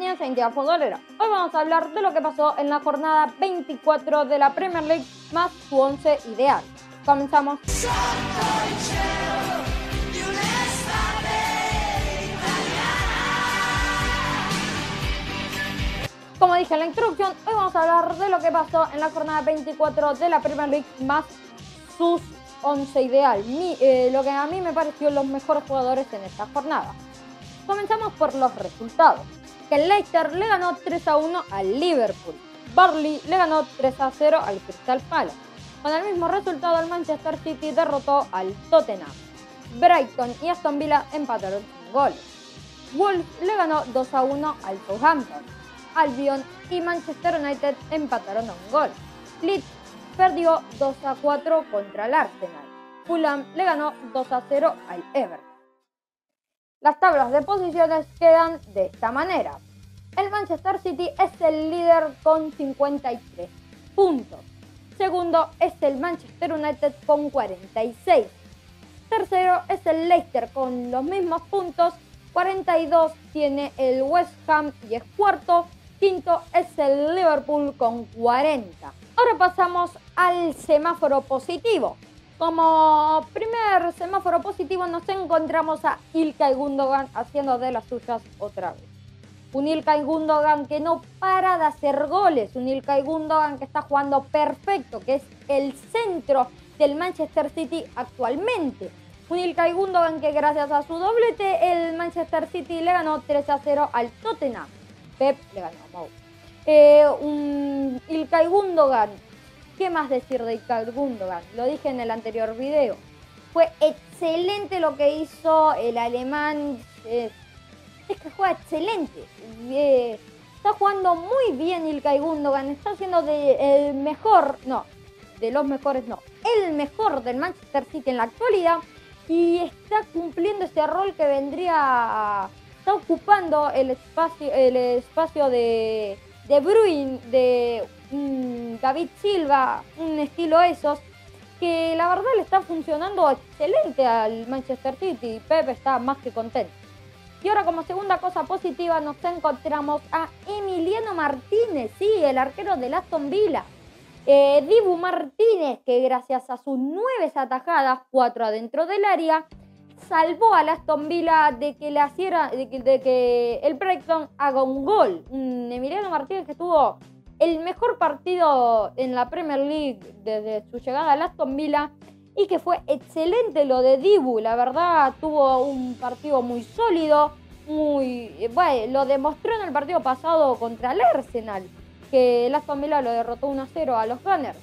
Bienvenidos a Intimidad Futbolera. Hoy vamos a hablar de lo que pasó en la jornada 24 de la Premier League más su 11 ideal. Comenzamos. Como dije en la introducción, hoy vamos a hablar de lo que pasó en la jornada 24 de la Premier League más sus 11 ideal. Eh, lo que a mí me pareció los mejores jugadores en esta jornada. Comenzamos por los resultados. Que Leicester le ganó 3 a 1 al Liverpool. Barley le ganó 3 a 0 al Crystal Palace. Con el mismo resultado, el Manchester City derrotó al Tottenham. Brighton y Aston Villa empataron sin goles. Wolves le ganó 2 a 1 al Southampton. Albion y Manchester United empataron a un gol. Leeds perdió 2 a 4 contra el Arsenal. Fulham le ganó 2 a 0 al Everton. Las tablas de posiciones quedan de esta manera. El Manchester City es el líder con 53 puntos. Segundo es el Manchester United con 46. Tercero es el Leicester con los mismos puntos. 42 tiene el West Ham y es cuarto. Quinto es el Liverpool con 40. Ahora pasamos al semáforo positivo. Como primer semáforo positivo nos encontramos a Ilkay Gundogan haciendo de las suyas otra vez. Un Ilkay Gundogan que no para de hacer goles, un Ilkay Gundogan que está jugando perfecto, que es el centro del Manchester City actualmente. Un Ilkay Gundogan que gracias a su doblete el Manchester City le ganó 3 a 0 al Tottenham. Pep le ganó a. Eh, un Ilkay Gundogan. ¿Qué más decir de Ilkay Gundogan? Lo dije en el anterior video. Fue excelente lo que hizo el alemán. es que juega excelente. Eh, está jugando muy bien Ilkay Gundogan. Está siendo de, el mejor, no, de los mejores no, el mejor del Manchester City en la actualidad. Y está cumpliendo ese rol que vendría está ocupando el espacio, el espacio de, de Bruin, de David Silva, un estilo esos, que la verdad le está funcionando excelente al Manchester City y Pep está más que contento. Y ahora como segunda cosa positiva nos encontramos a Emiliano Martínez, sí, el arquero de Aston Villa. Eh, Dibu Martínez, que gracias a sus nueve atajadas, cuatro adentro del área, salvó a Aston Villa de que le de que, el Brighton haga un gol. Emiliano Martínez que tuvo el mejor partido en la Premier League desde su llegada a Aston Villa y que fue excelente lo de Dibu. La verdad tuvo un partido muy sólido, muy bueno, lo demostró en el partido pasado contra el Arsenal, que el Aston Villa lo derrotó 1-0 a los Gunners.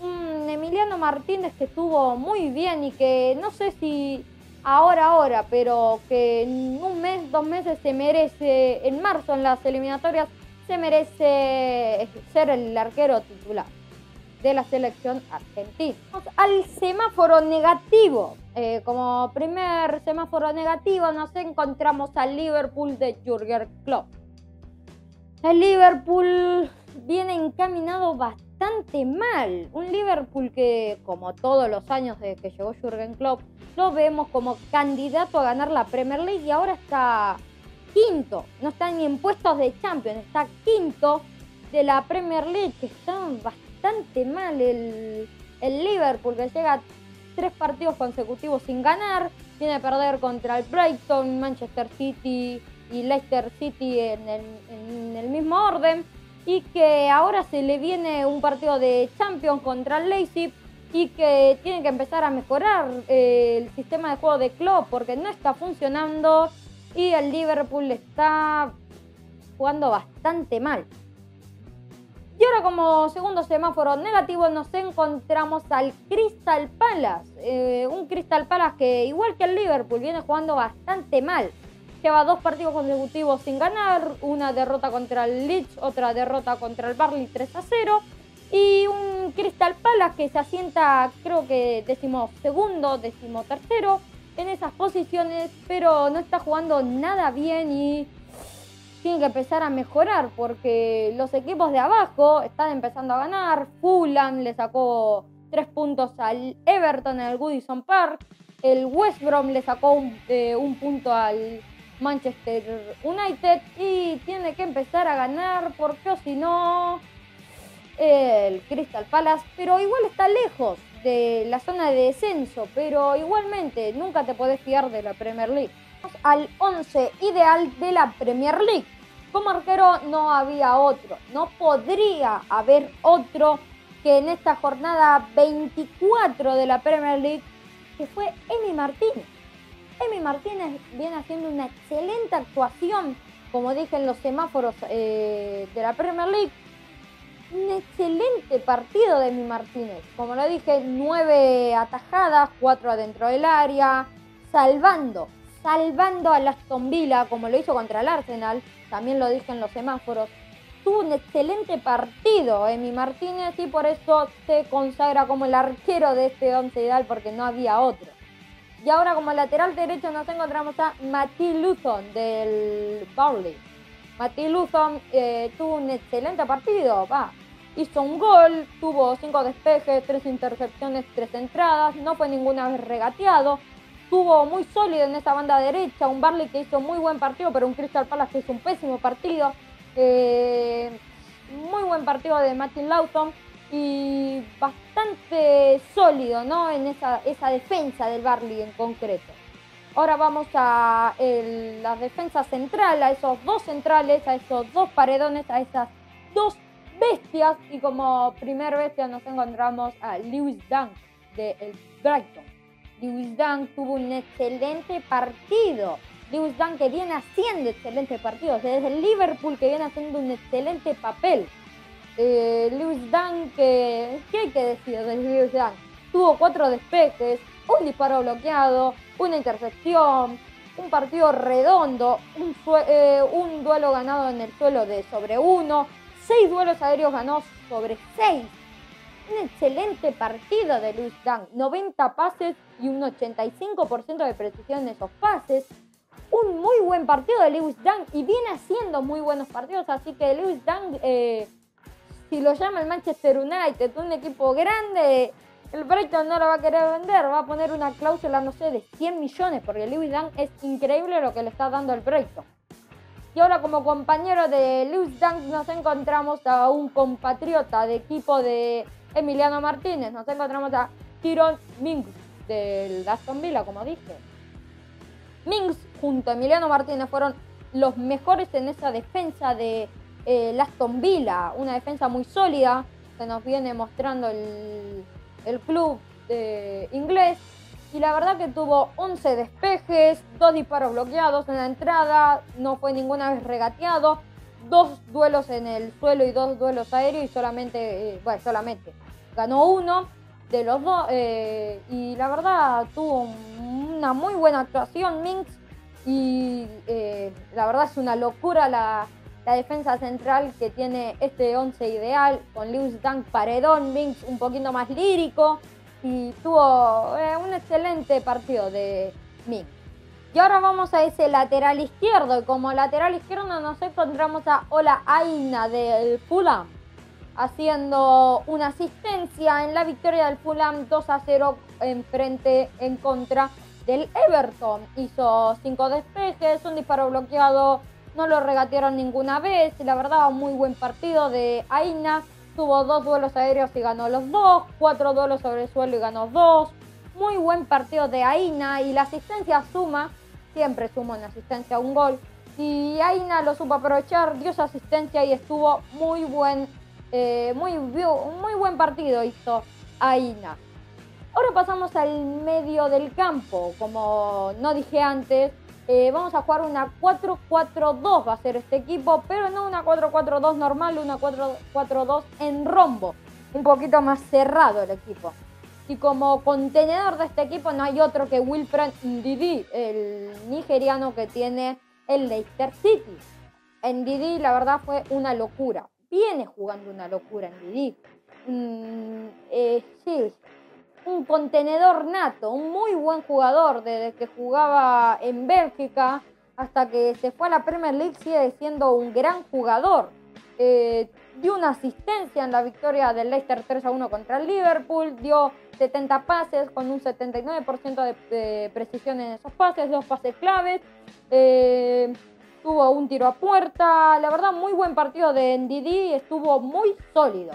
Un Emiliano Martínez que estuvo muy bien y que no sé si ahora, ahora, pero que en un mes, dos meses se merece, en marzo en las eliminatorias, se merece ser el arquero titular de la selección argentina. Vamos al semáforo negativo. Eh, como primer semáforo negativo nos encontramos al Liverpool de Jürgen Klopp. El Liverpool viene encaminado bastante mal. Un Liverpool que, como todos los años desde que llegó Jürgen Klopp, lo vemos como candidato a ganar la Premier League y ahora está quinto. No está ni en puestos de Champions, está quinto de la Premier League, que está bastante mal el, el Liverpool, que llega tres partidos consecutivos sin ganar. Tiene que perder contra el Brighton, Manchester City y Leicester City en el, en el mismo orden y que ahora se le viene un partido de Champions contra el Leipzig y que tiene que empezar a mejorar eh, el sistema de juego de Klopp porque no está funcionando y el Liverpool está jugando bastante mal. Y ahora como segundo semáforo negativo nos encontramos al Crystal Palace. Eh, un Crystal Palace que igual que el Liverpool viene jugando bastante mal. Lleva dos partidos consecutivos sin ganar, una derrota contra el Leeds, otra derrota contra el Barley 3 a 0 y un Crystal Palace que se asienta creo que décimo segundo, décimo tercero en esas posiciones, pero no está jugando nada bien y tiene que empezar a mejorar porque los equipos de abajo están empezando a ganar. Fulham le sacó tres puntos al Everton en el Goodison Park. El West Brom le sacó un, eh, un punto al Manchester United y tiene que empezar a ganar porque si no el Crystal Palace, pero igual está lejos de la zona de descenso, pero igualmente nunca te podés fiar de la Premier League. Al 11 ideal de la Premier League. Como arquero no había otro, no podría haber otro que en esta jornada 24 de la Premier League, que fue Emi Martínez. Emi Martínez viene haciendo una excelente actuación, como dije en los semáforos eh, de la Premier League. Un excelente partido de Emi Martínez. Como lo dije, nueve atajadas, cuatro adentro del área, salvando, salvando a la Aston Villa, como lo hizo contra el Arsenal. También lo dije en los semáforos. Tuvo un excelente partido Emi Martínez y por eso se consagra como el arquero de este once ideal porque no había otro. Y ahora como lateral derecho nos encontramos a Mati Luzon del Barley. Mati Luzon eh, tuvo un excelente partido, va. Hizo un gol, tuvo cinco despejes, tres intercepciones, tres entradas, no fue ninguna vez regateado. Estuvo muy sólido en esa banda derecha, un Barley que hizo muy buen partido, pero un Crystal Palace que hizo un pésimo partido. Eh, muy buen partido de Martin Lawson y bastante sólido ¿no? en esa defensa del Barley en concreto. Ahora vamos a la defensa central, a esos dos centrales, a esos dos paredones, a esas dos bestias. Y como primer bestia nos encontramos a Lewis Dunk de el Brighton. Lewis Dunk tuvo un excelente partido. Lewis Dunk que viene haciendo excelentes partidos. Desde el Liverpool que viene haciendo un excelente papel. Eh, Lewis Dunk, ¿qué hay que decir de Lewis Dunk? Tuvo cuatro despejes, un disparo bloqueado, una intercepción, un partido redondo, un, eh, un, duelo ganado en el suelo de sobre uno, seis duelos aéreos ganó sobre seis. Un excelente partido de Lewis Dunk, 90 pases y un 85% de precisión en esos pases. Un muy buen partido de Lewis Dunk y viene haciendo muy buenos partidos, así que Lewis Dunk... Eh, si lo llama el Manchester United, un equipo grande, el Brighton no lo va a querer vender, va a poner una cláusula, no sé, de 100 millones, porque Lewis Dunk es increíble lo que le está dando el Brighton. Y ahora como compañero de Lewis Dunk nos encontramos a un compatriota de equipo de Emiliano Martínez, nos encontramos a Tyron Mings del Aston Villa, como dije. Mings junto a Emiliano Martínez fueron los mejores en esa defensa de eh, Aston Villa, una defensa muy sólida que nos viene mostrando el, club inglés. Y la verdad que tuvo 11 despejes, dos disparos bloqueados en la entrada, no fue ninguna vez regateado, dos duelos en el suelo y dos duelos aéreos y solamente, eh, bueno, solamente ganó uno de los dos. Eh, y la verdad tuvo una muy buena actuación Minx y eh, la verdad es una locura la, la defensa central que tiene este 11 ideal, con Lewis Dunk paredón, Minx un poquito más lírico y tuvo eh, un excelente partido de Minx. Y ahora vamos a ese lateral izquierdo y como lateral izquierdo nos encontramos a Ola Aina del Fulham haciendo una asistencia en la victoria del Fulham 2 a 0 en frente en contra del Everton. Hizo cinco despejes, un disparo bloqueado, no lo regatearon ninguna vez. La verdad, un muy buen partido de Aina. Tuvo dos duelos aéreos y ganó los dos. Cuatro duelos sobre el suelo y ganó dos. Muy buen partido de Aina. Y la asistencia suma. Siempre suma una asistencia un gol. Y Aina lo supo aprovechar, dio su asistencia y estuvo muy buen, eh, muy, muy buen partido hizo Aina. Ahora pasamos al medio del campo. Como no dije antes, eh, vamos a jugar una 4-4-2, va a ser este equipo, pero no una 4-4-2 normal, una 4-4-2 en rombo. Un poquito más cerrado el equipo. Y como contenedor de este equipo no hay otro que Wilfred Ndidi, el nigeriano que tiene el Leicester City. Ndidi la verdad fue una locura. Viene jugando una locura Ndidi. Mm, eh, sí, un contenedor nato, un muy buen jugador desde que jugaba en Bélgica hasta que se fue a la Premier League sigue siendo un gran jugador. Eh, dio una asistencia en la victoria del Leicester 3 a 1 contra el Liverpool, dio 70 pases con un 79% de, precisión en esos pases, dos pases claves. Eh, tuvo un tiro a puerta. La verdad, muy buen partido de NDD. Estuvo muy sólido.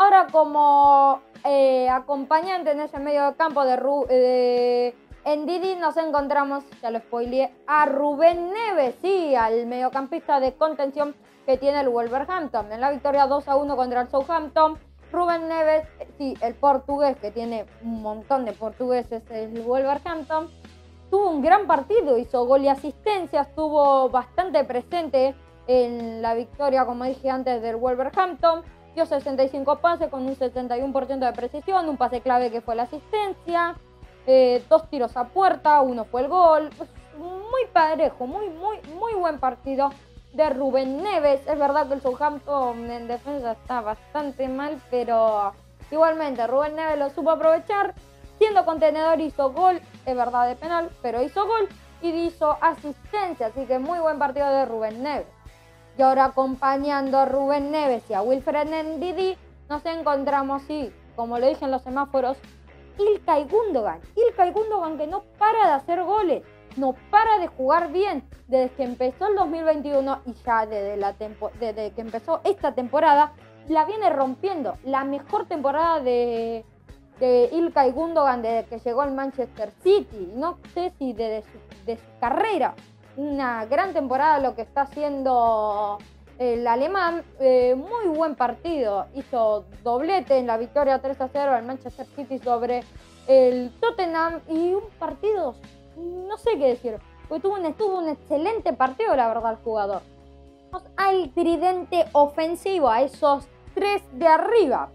Ahora, como eh, acompañante en ese medio campo de, de en Didi nos encontramos, ya lo spoileé, a Rubén Neves, sí, al mediocampista de contención que tiene el Wolverhampton. En la victoria 2 a 1 contra el Southampton, Rubén Neves, sí, el portugués que tiene un montón de portugueses, el Wolverhampton, tuvo un gran partido, hizo gol y asistencia, estuvo bastante presente en la victoria, como dije antes, del Wolverhampton. Dio 65 pases con un 71% de precisión, un pase clave que fue la asistencia. Eh, dos tiros a puerta, uno fue el gol. Muy parejo, muy, muy, muy buen partido de Rubén Neves. Es verdad que el Southampton en defensa está bastante mal, pero igualmente Rubén Neves lo supo aprovechar. Siendo contenedor hizo gol, es verdad de penal, pero hizo gol y hizo asistencia. Así que muy buen partido de Rubén Neves. Y ahora acompañando a Rubén Neves y a Wilfred Ndidi, nos encontramos, sí, como lo dije en los semáforos, Ilkay Gundogan. Ilkay Gundogan que no para de hacer goles, no para de jugar bien desde que empezó el 2021 y ya desde, la desde que empezó esta temporada, la viene rompiendo. La mejor temporada de, de Ilkay Gundogan desde que llegó al Manchester City. No sé si desde de su carrera. Una gran temporada lo que está haciendo el alemán, eh, muy buen partido, hizo doblete en la victoria 3 a 0 al Manchester City sobre el Tottenham y un partido, no sé qué decir, tuvo un, tuvo un excelente partido la verdad el jugador. Vamos al tridente ofensivo, a esos tres de arriba.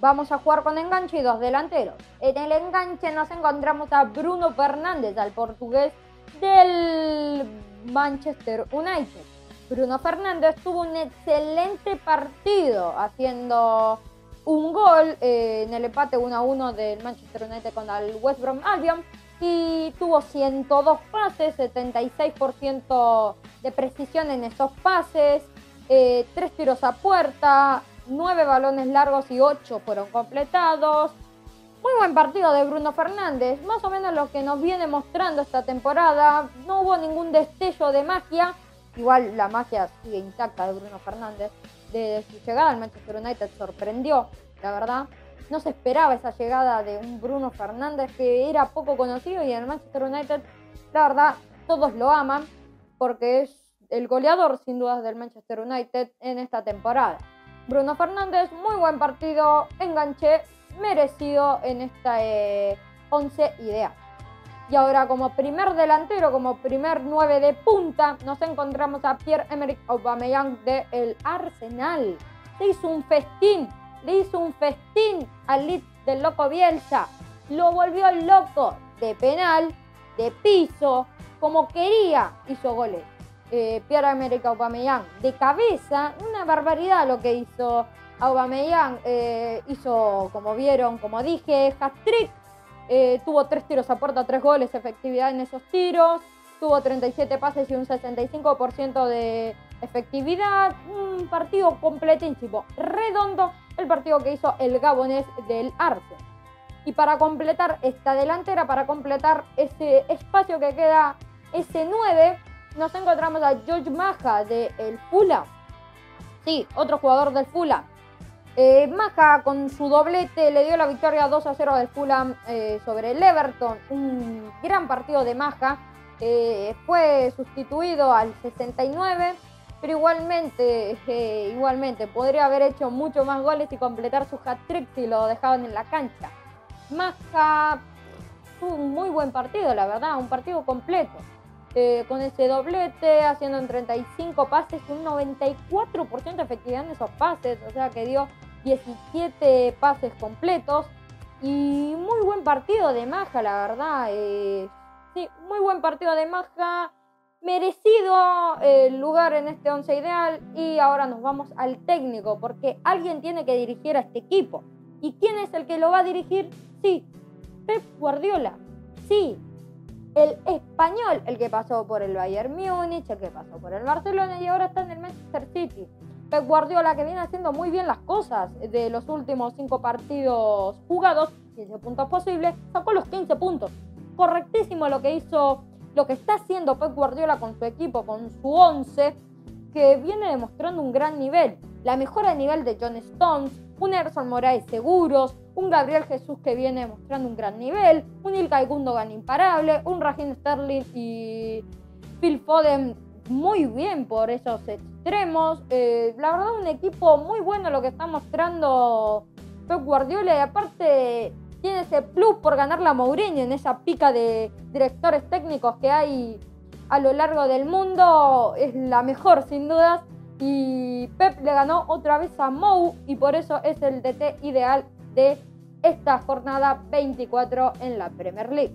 Vamos a jugar con enganche y dos delanteros. En el enganche nos encontramos a Bruno Fernández, al portugués del Manchester United. Bruno Fernández tuvo un excelente partido haciendo un gol eh, en el empate 1 a 1 del Manchester United con el West Brom Albion y tuvo 102 pases, 76% de precisión en esos pases, eh, 3 tiros a puerta, 9 balones largos y 8 fueron completados. Muy buen partido de Bruno Fernández, más o menos lo que nos viene mostrando esta temporada. No hubo ningún destello de magia, Igual la magia sigue intacta de Bruno Fernández. Desde su llegada al Manchester United sorprendió, la verdad. No se esperaba esa llegada de un Bruno Fernández que era poco conocido y en el Manchester United, la verdad, todos lo aman porque es el goleador sin dudas del Manchester United en esta temporada. Bruno Fernández, muy buen partido, enganché, merecido en esta 11 eh, idea. Y ahora como primer delantero, como primer 9 de punta, nos encontramos a Pierre-Emerick Aubameyang de el Arsenal. Le hizo un festín, le hizo un festín al Leeds del loco Bielsa. Lo volvió loco de penal, de piso, como quería, hizo goles. Eh, Pierre-Emerick Aubameyang de cabeza, una barbaridad lo que hizo Aubameyang. Eh, hizo, como vieron, como dije, hat-trick eh, tuvo tres tiros a puerta, tres goles, efectividad en esos tiros. Tuvo 37 pases y un 65% de efectividad. Un partido completísimo, redondo, el partido que hizo el gabonés del Arce. Y para completar esta delantera, para completar ese espacio que queda, ese 9, nos encontramos a George Maja del el Fulham. Sí, otro jugador del Fulham eh, Maja con su doblete le dio la victoria 2 a 0 del Fulham eh, sobre el Everton. Un gran partido de Maja. Eh, fue sustituido al 69, pero igualmente, igualmente podría haber hecho mucho más goles y completar su hat-trick si lo dejaban en la cancha. Maja un muy buen partido, la verdad, un partido completo. con ese doblete, haciendo en 35 pases, un 94% de efectividad en esos pases, o sea que dio 17 pases completos y muy buen partido de Maja, la verdad. Eh, sí, muy buen partido de Maja, merecido el lugar en este once ideal y ahora nos vamos al técnico porque alguien tiene que dirigir a este equipo. ¿Y quién es el que lo va a dirigir? Sí, Pep Guardiola. Sí, el español, el que pasó por el Bayern Múnich, el que pasó por el Barcelona y ahora está en el Manchester City. Pep Guardiola, que viene haciendo muy bien las cosas de los últimos cinco partidos jugados, 15 puntos posibles, sacó los 15 puntos. Correctísimo lo que hizo, lo que está haciendo Pep Guardiola con su equipo, con su 11, que viene demostrando un gran nivel. La mejora de nivel de John Stones, un Erson Moraes seguros, un Gabriel Jesús que viene mostrando un gran nivel, un Ilkay Gundogan imparable, un Raheem Sterling y Phil Foden muy bien por esos extremos. Eh, la verdad, un equipo muy bueno lo que está mostrando Pep Guardiola y aparte tiene ese plus por ganar la Mourinho en esa pica de directores técnicos que hay a lo largo del mundo. Es la mejor, sin dudas. Y Pep le ganó otra vez a Mou y por eso es el DT ideal de esta jornada 24 en la Premier League.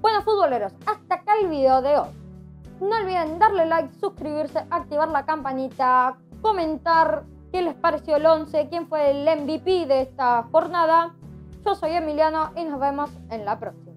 Bueno, futboleros, hasta acá el video de hoy. No olviden darle like, suscribirse, activar la campanita, comentar qué les pareció el 11, quién fue el MVP de esta jornada. Yo soy Emiliano y nos vemos en la próxima.